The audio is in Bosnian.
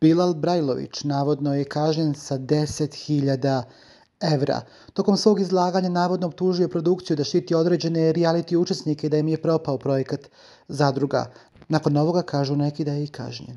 Bilal Brajlović navodno je kažnjen sa 10.000 evra. Tokom svog izlaganja navodno optužio produkciju da štiti određene reality učesnike i da im je propao projekat zadruga. Nakon ovoga kažu neki da je i kažnjen.